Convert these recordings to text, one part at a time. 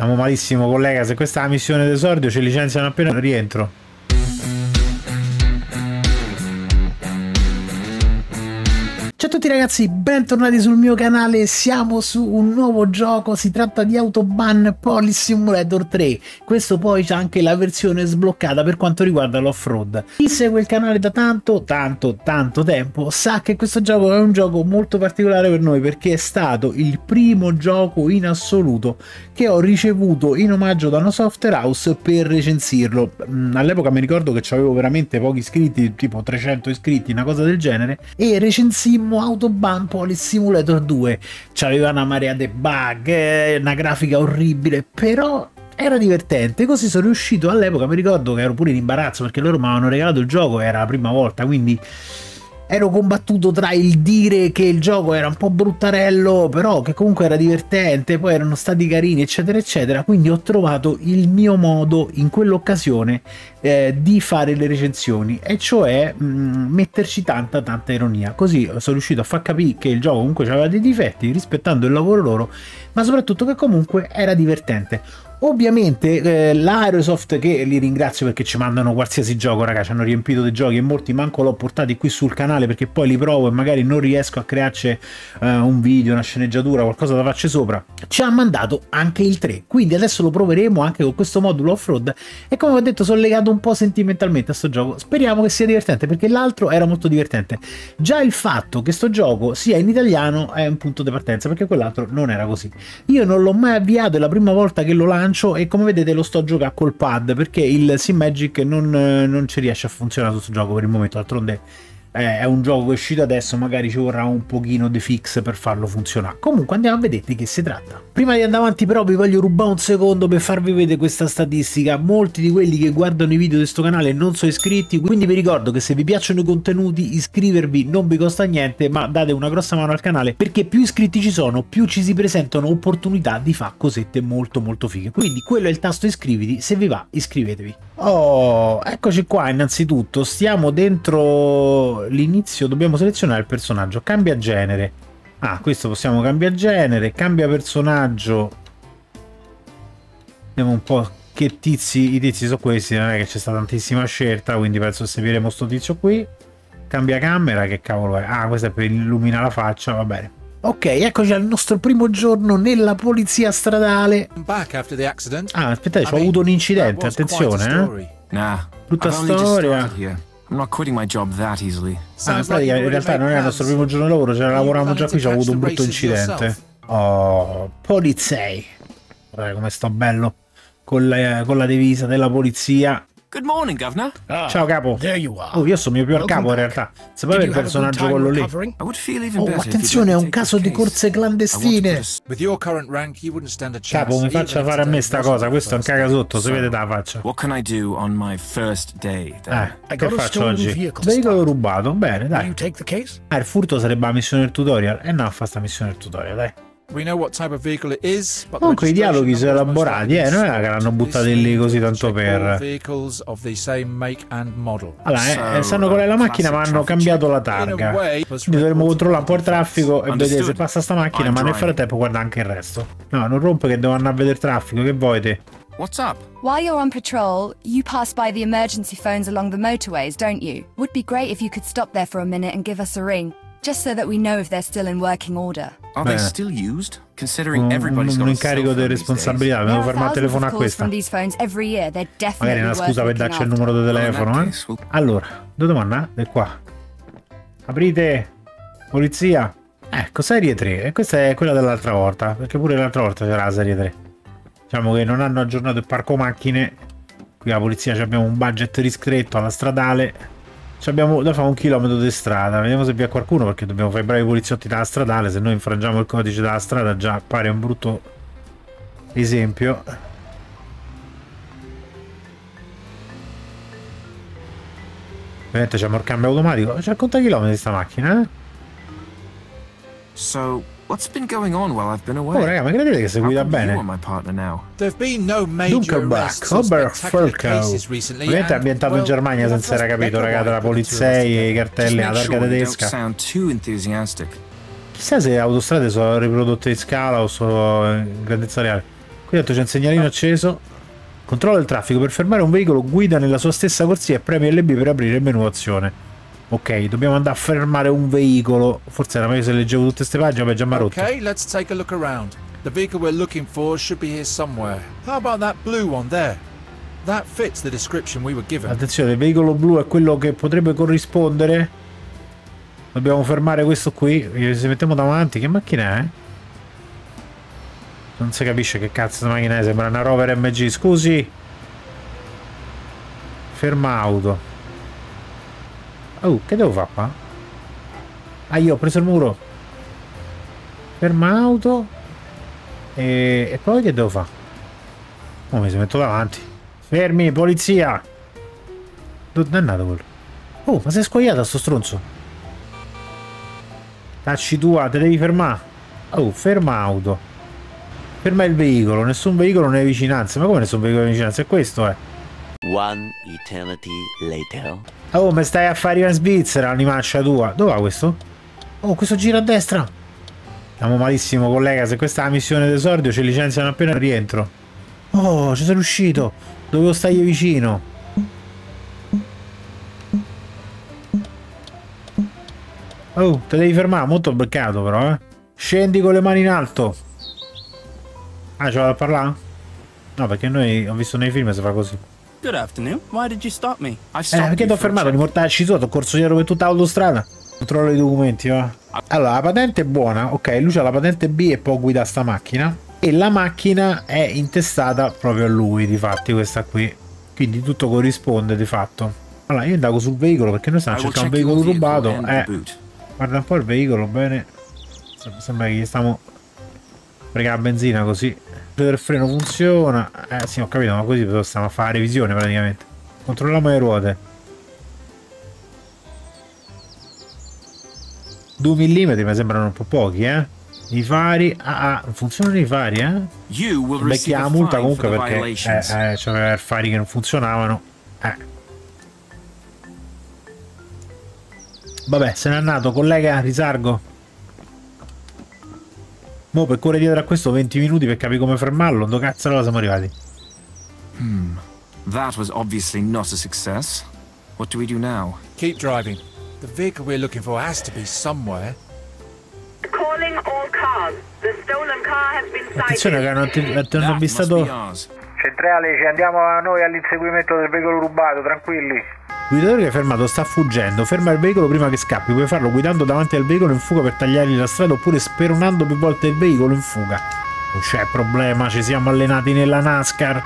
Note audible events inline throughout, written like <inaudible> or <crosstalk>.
Stiamo malissimo, collega. Se questa è la missione d'esordio, ci licenziano appena rientro. A tutti ragazzi, bentornati sul mio canale, siamo su un nuovo gioco, si tratta di Autobahn Police Simulator 3, questo poi c'è anche la versione sbloccata per quanto riguarda l'off-road. Chi segue il canale da tanto, tanto, tanto tempo sa che questo gioco è un gioco molto particolare per noi perché è stato il primo gioco in assoluto che ho ricevuto in omaggio da una software house per recensirlo. Mm, all'epoca mi ricordo che avevo veramente pochi iscritti, tipo 300 iscritti, una cosa del genere, e recensimmo Autobahn Police Simulator 2 c'aveva una marea di bug, eh, una grafica orribile, però era divertente. Così sono riuscito all'epoca, mi ricordo che ero pure in imbarazzo perché loro mi avevano regalato il gioco, era la prima volta, quindi ero combattuto tra il dire che il gioco era un po' bruttarello, però che comunque era divertente, poi erano stati carini, eccetera, eccetera. Quindi ho trovato il mio modo in quell'occasione eh, di fare le recensioni, e cioè mh, mm, metterci tanta, tanta ironia. Così sono riuscito a far capire che il gioco comunque aveva dei difetti, rispettando il lavoro loro, ma soprattutto che comunque era divertente. Ovviamente eh, l'Aerosoft che li ringrazio perché ci mandano qualsiasi gioco, raga, ci hanno riempito dei giochi e molti manco l'ho portati qui sul canale perché poi li provo e magari non riesco a crearci eh, un video, una sceneggiatura, qualcosa da farci sopra. Ci ha mandato anche il 3, quindi adesso lo proveremo anche con questo modulo off-road e come ho detto sono legato un po' sentimentalmente a sto gioco. Speriamo che sia divertente perché l'altro era molto divertente. Già il fatto che sto gioco sia in italiano è un punto di partenza perché quell'altro non era così. Io non l'ho mai avviato, è la prima volta che lo lancio lancio e come vedete lo sto giocando col pad perché il Sim Magic non, non ci riesce a funzionare su questo gioco per il momento, d'altronde eh, è un gioco che è uscito adesso, magari ci vorrà un pochino di fix per farlo funzionare. Comunque andiamo a vedere di che si tratta. Prima di andare avanti però vi voglio rubare un secondo per farvi vedere questa statistica. Molti di quelli che guardano i video di questo canale non sono iscritti, quindi vi ricordo che se vi piacciono i contenuti iscrivervi non vi costa niente, ma date una grossa mano al canale perché più iscritti ci sono, più ci si presentano opportunità di fare cosette molto molto fighe. Quindi quello è il tasto iscriviti, se vi va iscrivetevi. Oh, eccoci qua innanzitutto, stiamo dentro l'inizio dobbiamo selezionare il personaggio. Cambia genere. Ah, questo possiamo cambiare genere, cambia personaggio. Vediamo un po' che tizi, i tizi sono questi, non è che c'è stata tantissima scelta, quindi penso che seguiremo sto tizio qui. Cambia camera, che cavolo è? Ah, questo è per illuminare la faccia, va bene. Ok, eccoci al nostro primo giorno nella polizia stradale. Ah, aspettate, ho avuto un incidente, attenzione, eh. Brutta storia. I'm not quitting my job that easily. Ah, in pratica in realtà non è il nostro primo giorno di lavoro, ce ne lavoravamo già qui, ci ho avuto un brutto incidente. Oh, polizei. Guarda come sto bello con la, con la divisa della polizia. Good morning, Governor. Ah, Ciao capo. Oh, io sono mio più al capo in realtà. Sapete il personaggio quello lì? Oh, attenzione, è un caso di corse clandestine. Capo, mi faccia fare a me sta cosa, questo è un caga sotto, si vede da faccia. What can I do on my first day? Eh, che faccio oggi? Veicolo rubato, bene, dai. Ah, il furto sarebbe la missione del tutorial. Eh no, fa sta missione del tutorial, dai. Comunque i dialoghi sono elaborati, eh, non è che l'hanno buttati lì così tanto per... Allora, eh, sanno qual è la macchina ma hanno cambiato la targa. Quindi dovremmo controllare un po' il traffico e vedere se passa sta macchina, ma nel frattempo guarda anche il resto. No, non rompe che devo andare a vedere il traffico, che volete? What's up? While you're on patrol, you pass by the emergency phones along the motorways, don't you? Would be great if you could stop there for a minute and give us a ring. Just so that we know if they're still in working order. Are they still used? Considering un, everybody's got un incarico di responsabilità, devo fermare a telefonare a questa. Magari è una scusa per darci il numero di telefono, eh? Allora, dove andare? Di qua. Aprite! Polizia! Ecco, serie 3. E questa è quella dell'altra volta, perché pure l'altra volta c'era la serie 3. Diciamo che non hanno aggiornato il parco macchine. Qui la polizia abbiamo un budget ristretto alla stradale abbiamo da fare un chilometro di strada. Vediamo se vi è qualcuno perché dobbiamo fare i bravi poliziotti dalla stradale. Se noi infrangiamo il codice della strada già appare un brutto esempio. Ovviamente c'è il cambio automatico. C'è conta chilometri sta macchina, eh? So What's been going on while I've been away? Oh, raga, ma credete che si guida bene? Dunque, Buck, Oberfolko. Ovviamente è ambientato in Germania senza era capito, raga, tra polizei e i cartelli, la targa tedesca. Chissà se le autostrade sono riprodotte in scala o sono in grandezza reale. Qui dentro c'è un segnalino acceso. Controllo il traffico. Per fermare un veicolo guida nella sua stessa corsia e premi LB per aprire il menu azione. Ok, dobbiamo andare a fermare un veicolo. Forse era meglio se leggevo tutte queste pagine, ma già mi rotto. Ok, let's take a look around. The vehicle we're looking for should be here somewhere. How about that blue one there? That fits the description we were given. Attenzione, il veicolo blu è quello che potrebbe corrispondere. Dobbiamo fermare questo qui. Se mettiamo davanti, che macchina è? Non si capisce che cazzo di macchina è, sembra una rover MG. Scusi. Ferma auto. Oh, che devo fare qua? Ah, io ho preso il muro. Ferma auto. E, e poi che devo fare? Oh, mi si metto davanti. Fermi, polizia! Dove è andato quello? Oh, ma sei scoiato sto stronzo? Tacci tua, te devi fermare. Oh, ferma auto. Ferma il veicolo, nessun veicolo nelle vicinanze. Ma come nessun veicolo nelle vicinanze? È questo, eh. One eternity later. Oh, mi stai a fare in Svizzera, animaccia tua. Dove va questo? Oh, questo gira a destra. Stiamo malissimo, collega. Se questa è la missione d'esordio, ci licenziano appena rientro. Oh, ci sono riuscito. Dovevo stargli vicino. Oh, te devi fermare. Molto beccato, però, eh. Scendi con le mani in alto. Ah, ci vado a parlare? No, perché noi ho visto nei film si fa così. Good afternoon. Why did you stop me? I stopped eh, perché ti ho fermato di mortarci su, ti ho corso dietro per tutta l'autostrada. Controllo i documenti, va. Allora, la patente è buona, ok, lui ha la patente B e può guidare sta macchina. E la macchina è intestata proprio a lui, di fatti, questa qui. Quindi tutto corrisponde, di fatto. Allora, io indago sul veicolo, perché noi stiamo cercando un veicolo rubato. Eh, guarda un po' il veicolo, bene. Sembra che gli stiamo... Pregare la benzina così del freno funziona. Eh sì, ho capito, ma così stiamo a fare revisione praticamente. Controlliamo le ruote. 2 mm mi sembrano un po' pochi, eh. I fari... Ah, ah funzionano i fari, eh? Becchi la multa comunque perché eh, eh, c'aveva fari che non funzionavano. Eh. Vabbè, se n'è andato, collega, risargo. Mo per correre dietro a questo 20 minuti per capire come fermarlo, dove cazzo siamo arrivati? Hmm. That was obviously not a success. What do we do now? Keep driving. The vehicle we're looking for has to be somewhere. Calling all cars. The stolen car has been sighted. Attenzione che hanno, hanno avvistato... Centrale, ci andiamo noi all'inseguimento del veicolo rubato, tranquilli. Guidatore che è fermato sta fuggendo. Ferma il veicolo prima che scappi. Puoi farlo guidando davanti al veicolo in fuga per tagliargli la strada oppure speronando più volte il veicolo in fuga. Non c'è problema, ci siamo allenati nella NASCAR.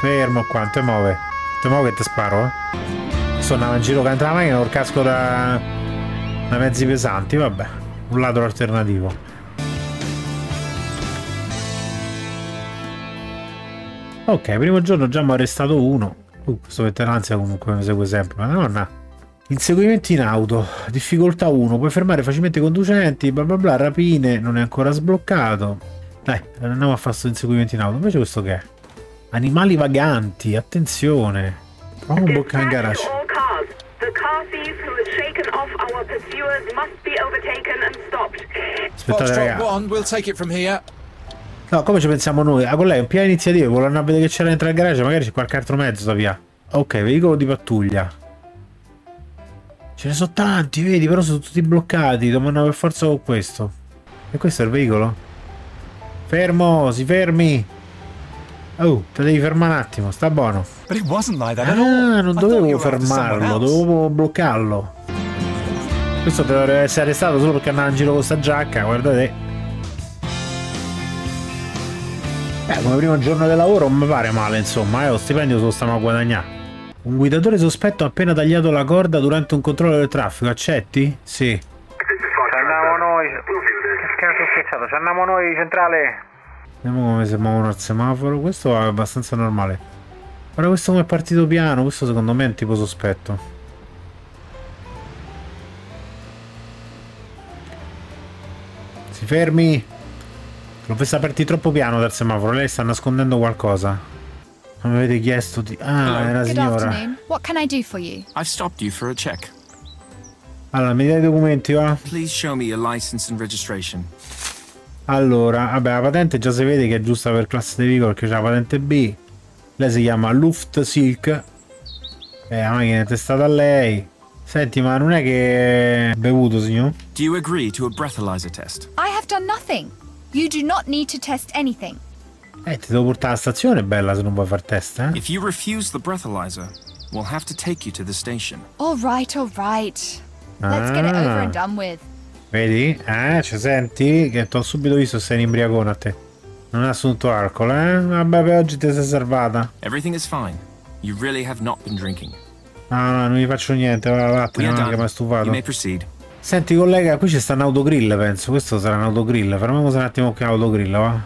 Fermo qua, te muove. Te muove che ti sparo, eh. Sto in giro canta la macchina col casco da... da mezzi pesanti, vabbè. Un lato alternativo. Ok, primo giorno già mi ha arrestato uno. Uh, questo veteranzia comunque mi segue sempre. Madonna. Inseguimenti in auto. Difficoltà 1. Puoi fermare facilmente i conducenti. Bla bla bla. Rapine. Non è ancora sbloccato. Dai, andiamo a fare questo inseguimento in auto. Invece questo che è? Animali vaganti. Attenzione. Proviamo un bocca in garage. Aspettate raga. No, come ci pensiamo noi? Ah, con lei è un piano iniziativa, vuole andare a vedere che c'era dentro il garage, magari c'è qualche altro mezzo da via. Ok, veicolo di pattuglia. Ce ne sono tanti, vedi, però sono tutti bloccati, dobbiamo per forza con questo. E questo è il veicolo? Fermo, si fermi! Oh, te devi fermare un attimo, sta buono. Ah, non dovevo fermarlo, dovevo bloccarlo. Questo dovrebbe essere arrestato solo perché andava in giro con sta giacca, guardate. Eh, come primo giorno di lavoro non mi pare male, insomma, eh, lo stipendio se lo stiamo a guadagnare. Un guidatore sospetto ha appena tagliato la corda durante un controllo del traffico, accetti? Sì. Ci andiamo noi. Che cazzo è schiacciato? Ci andiamo noi, centrale. Vediamo come si muovono al semaforo. Questo è abbastanza normale. Ora questo come è partito piano, questo secondo me è un tipo sospetto. Si fermi. L'ho vista partire troppo piano dal semaforo, lei sta nascondendo qualcosa. Non mi avete chiesto di... Ah, Hello. è signora. Good afternoon. What can I do for you? I've stopped you for a check. Allora, mi dai i documenti, va? Please show me your license and registration. Allora, vabbè, la patente già si vede che è giusta per classe di veicolo perché c'è la patente B. Lei si chiama Luft Silk. Eh, la macchina è testata a lei. Senti, ma non è che è bevuto, signor? Do you agree to a breathalyzer test? I have done nothing. You do not need to test anything. Eh, ti devo portare alla stazione, bella, se non vuoi far test, eh? If you refuse the breathalyzer, we'll have to take you to the station. All right, all right. Let's get it over and Ah. done with. Vedi? Eh, ci senti? Che ti ho subito visto sei in imbriacone a te. Non hai assunto alcol, eh? Vabbè, per oggi ti sei salvata. Everything is fine. You really have not been drinking. No, no, non gli faccio niente, va, vattene, non è che mi hai stufato. You may proceed. Senti collega, qui c'è sta un autogrill penso, questo sarà un autogrill, fermiamoci un attimo qui all'autogrill, va?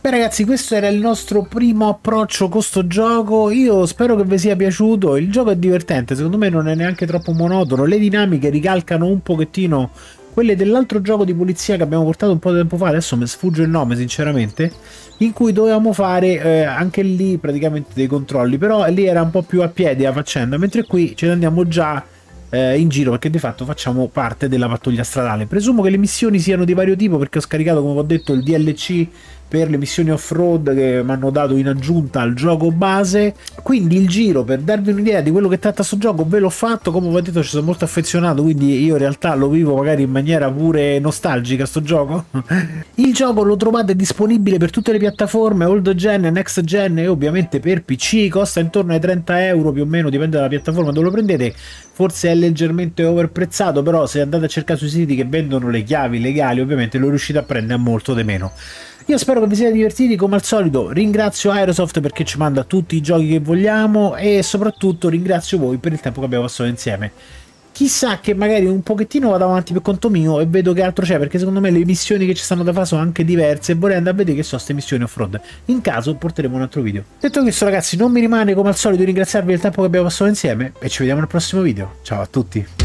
Beh ragazzi, questo era il nostro primo approccio con sto gioco, io spero che vi sia piaciuto, il gioco è divertente, secondo me non è neanche troppo monotono, le dinamiche ricalcano un pochettino quelle dell'altro gioco di polizia che abbiamo portato un po' di tempo fa, adesso mi sfugge il nome sinceramente, in cui dovevamo fare eh, anche lì praticamente dei controlli, però lì era un po' più a piedi la faccenda, mentre qui ce ne andiamo già eh, in giro perché di fatto facciamo parte della pattuglia stradale. Presumo che le missioni siano di vario tipo perché ho scaricato, come ho detto, il DLC per le missioni off-road che mi hanno dato in aggiunta al gioco base. Quindi il giro per darvi un'idea di quello che tratta sto gioco ve l'ho fatto, come ho detto ci sono molto affezionato, quindi io in realtà lo vivo magari in maniera pure nostalgica sto gioco. <laughs> il gioco lo trovate disponibile per tutte le piattaforme, old gen, next gen e ovviamente per PC, costa intorno ai 30 euro più o meno, dipende dalla piattaforma dove lo prendete. Forse è leggermente overprezzato, però se andate a cercare sui siti che vendono le chiavi legali, ovviamente lo riuscite a prendere molto di meno. Io spero che vi siate divertiti come al solito, ringrazio Aerosoft perché ci manda tutti i giochi che vogliamo e soprattutto ringrazio voi per il tempo che abbiamo passato insieme. Chissà che magari un pochettino vado avanti per conto mio e vedo che altro c'è perché secondo me le missioni che ci stanno da fare sono anche diverse e vorrei andare a vedere che sono queste missioni off-road. In caso porteremo un altro video. Detto questo ragazzi non mi rimane come al solito ringraziarvi del tempo che abbiamo passato insieme e ci vediamo nel prossimo video. Ciao a tutti!